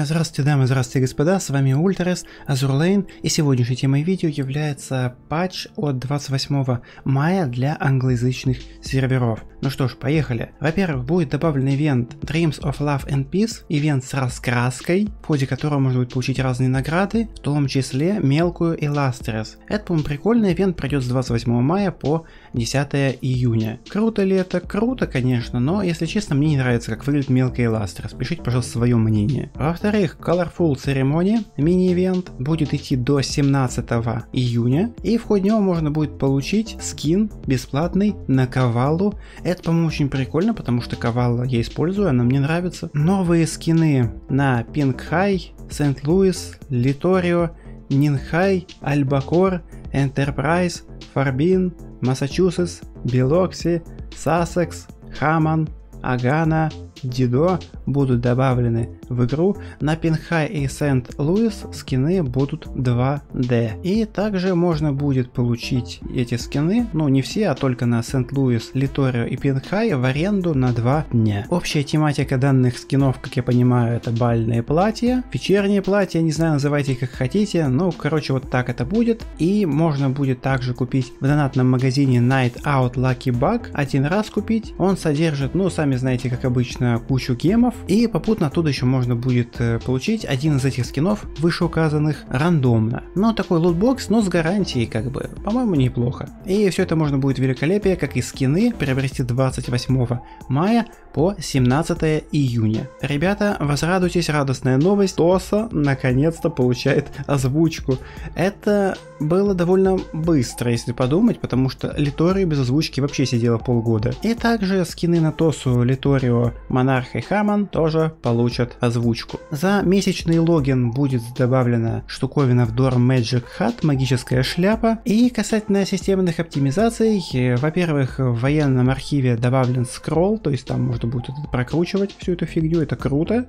Здравствуйте, дамы, здравствуйте, господа, с вами Ультрас, Азурлейн, и сегодняшней темой видео является патч от 28 мая для англоязычных серверов. Ну что ж, поехали. Во-первых, будет добавлен ивент Dreams of Love and Peace, ивент с раскраской, в ходе которого можно будет получить разные награды, в том числе мелкую Illustrious. Это, по-моему, прикольный ивент, пройдет с 28 мая по 10 июня. Круто ли это? Круто, конечно, но, если честно, мне не нравится, как выглядит мелкая Illustrious. Пишите, пожалуйста, свое мнение. Во-вторых, Colorful Ceremony, мини-ивент, будет идти до 17 июня, и в ходе него можно будет получить скин бесплатный на Кавалу это, по-моему, очень прикольно, потому что Кавалла я использую, она мне нравится. Новые скины на High, Сент-Луис, Литорио, Нинхай, Альбакор, Enterprise, Фарбин, Массачусетс, Белокси, Сассекс, Хаман, Агана, Дидо будут добавлены в игру. На Пинхай и Сент-Луис скины будут 2D. И также можно будет получить эти скины, ну не все, а только на Сент-Луис, Литорио и Пинхай в аренду на 2 дня. Общая тематика данных скинов, как я понимаю, это бальные платья, вечерние платья, не знаю, называйте их как хотите, но короче вот так это будет. И можно будет также купить в донатном магазине Night Out Lucky Bug, один раз купить. Он содержит, ну сами знаете, как обычно, кучу гемов, и попутно оттуда еще можно будет э, получить один из этих скинов, вышеуказанных, рандомно. Но такой лутбокс, но с гарантией как бы, по-моему, неплохо. И все это можно будет великолепие, как и скины, приобрести 28 мая по 17 июня. Ребята, возрадуйтесь, радостная новость, Тоса наконец-то получает озвучку. Это было довольно быстро, если подумать, потому что Литорио без озвучки вообще сидела полгода. И также скины на Тосу, Литорио, Монарх и Хаман тоже получат озвучку. За месячный логин будет добавлена штуковина в Dorm Magic Hat, магическая шляпа. И касательно системных оптимизаций, э, во-первых, в военном архиве добавлен скролл, то есть там можно будет прокручивать всю эту фигню, это круто.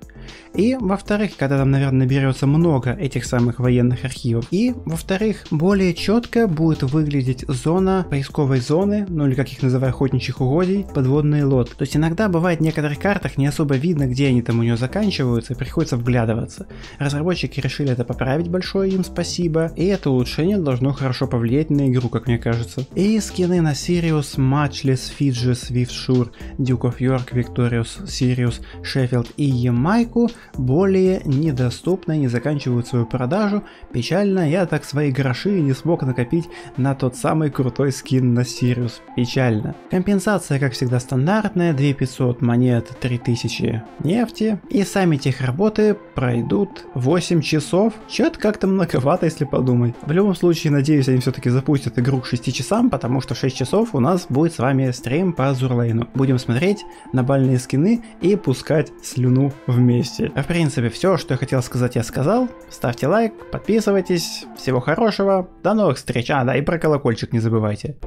И во-вторых, когда там, наверное, наберется много этих самых военных архивов. И во-вторых, более четко будет выглядеть зона поисковой зоны, ну или как их называют, охотничьих угодий, подводные лодки. То есть иногда бывает в некоторых картах не особо видно, где они там у нее заканчиваются, и приходится вглядываться. Разработчики решили это поправить, большое им спасибо, и это улучшение должно хорошо повлиять на игру, как мне кажется. И скины на Sirius, Matchless, Fiji, Swift Duke of York, Victorious, Sirius, Sheffield и Ямайку более недоступны, не заканчивают свою продажу. Печально, я так свои гроши не смог накопить на тот самый крутой скин на Сириус. Печально. Компенсация, как всегда, стандартная, 2500 монет, 3000 нефти. И сами техработы пройдут 8 часов. Чё-то как-то многовато, если подумать. В любом случае, надеюсь, они все-таки запустят игру к 6 часам, потому что 6 часов у нас будет с вами стрим по Зурлейну. Будем смотреть на бальные скины и пускать слюну вместе. В принципе, все, что я хотел сказать, я сказал. Ставьте лайк, подписывайтесь. Всего хорошего. До новых встреч. А, да, и про колокольчик не забывайте.